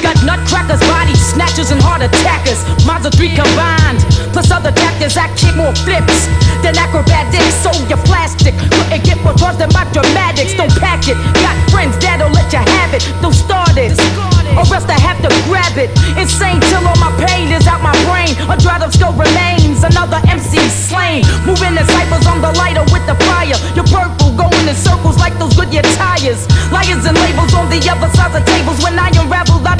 Got nutcrackers, body snatchers, and heart attackers. Minds are three combined. Plus other tactics, I kick more flips than acrobatics. So you're plastic. Couldn't get more drugs than my dramatics. Don't pack it. Got friends that'll let you have it. Don't start it. Or else I have to grab it. Insane till all my pain is out my brain. A dried up skull remains. Another MC slain. Moving the cyphers on the lighter with the fire. You're purple, going in circles like those Goodyear tires. Liars and labels on the other sides of tables. When I unravel, I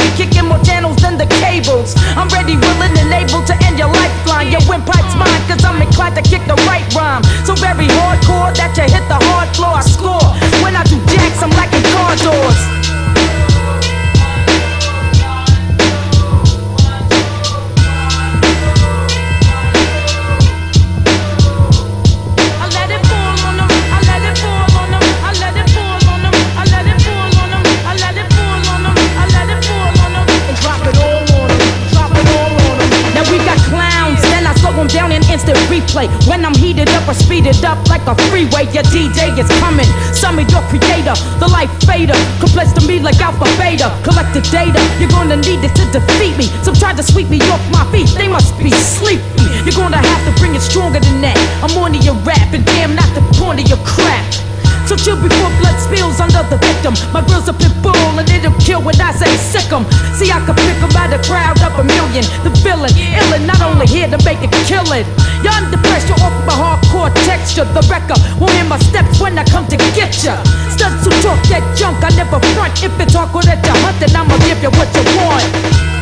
Your mine, cause I'm inclined to kick the right rhyme. So very hardcore that you hit the hard floor. I score. Replay. When I'm heated up, I speed it up like a freeway. Your DJ is coming, summon your creator, the life fader. Complex to me like alpha beta. Collect the data, you're gonna need it to defeat me. Some try to sweep me off my feet, they must be sleepy. You're gonna have to bring it stronger than that. I'm on to your rap, and damn, not the point of your crap. So chill before blood spills under the victim. My girl's a pit bull and it'll kill when I say sick 'em. See, I can pick 'em by the crowd of a million. The villain, illin', not only here to make it kill it. You're under pressure off my hardcore texture. The wrecker won't hear my steps when I come to get ya. Studs who talk that junk, I never front. If it's hardcore that you hunt, then I'ma give you what you want.